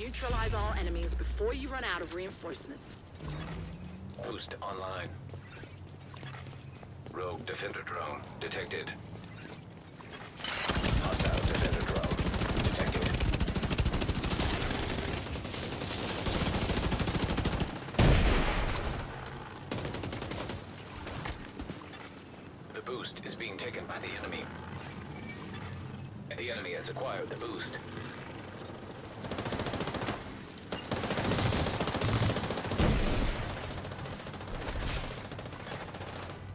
Neutralize all enemies before you run out of reinforcements. Boost online. Rogue Defender drone detected. Hostile Defender drone detected. The boost is being taken by the enemy. And the enemy has acquired the boost.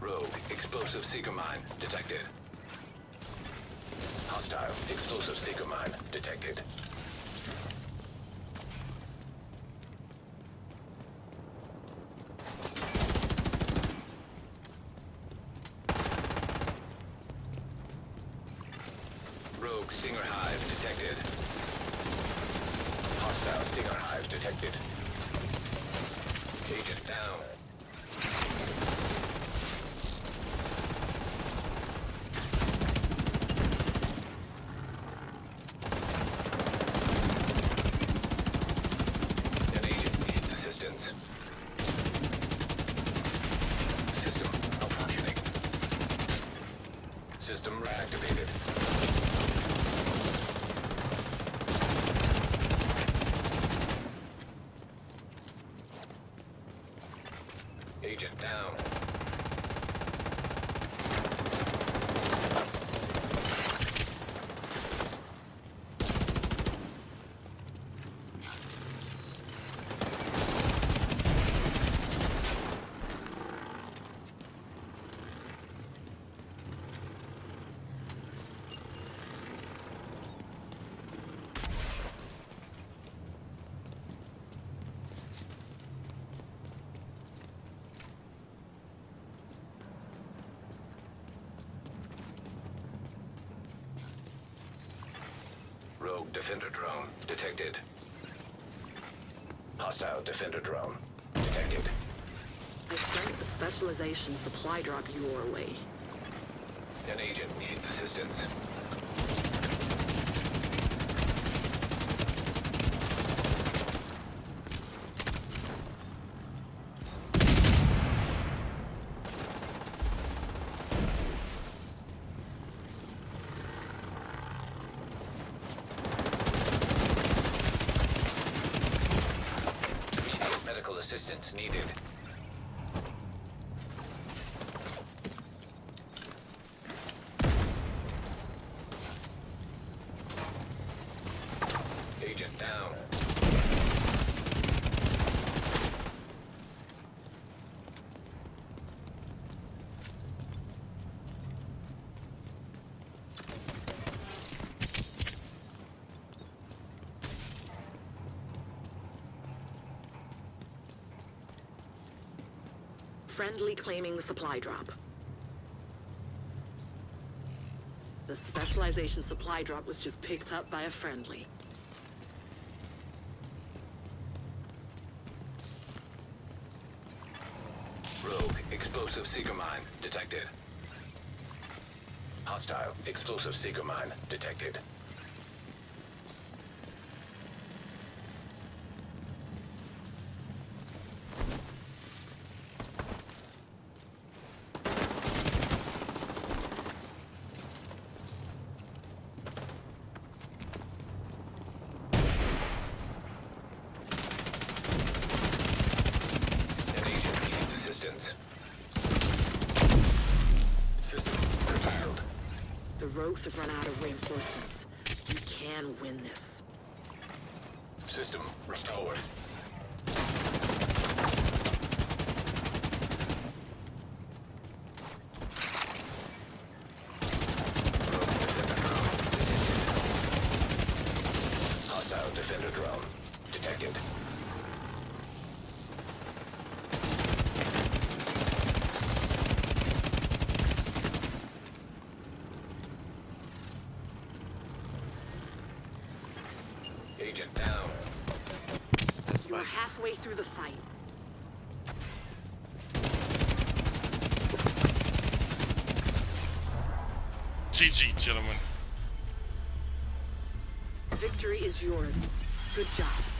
Rogue explosive seeker mine detected. Hostile explosive seeker mine detected. Rogue Stinger Hive detected. Hostile Stinger Hive detected. Agent down. An agent needs assistance. System malfunctioning. System reactivated. Agent down. Rogue Defender drone detected. Hostile Defender drone detected. I sent the specialization supply drop your way. An agent needs assistance. Assistance needed. Agent down. Friendly claiming the supply drop. The specialization supply drop was just picked up by a friendly. Rogue explosive seeker mine detected. Hostile explosive seeker mine detected. An agent needs assistance. System curtailed. The rogues have run out of reinforcements. You can win this. System restored. Hostile defender drone detected. Agent down. That's You're halfway through the fight. GG, gentlemen. Victory is yours. Good job.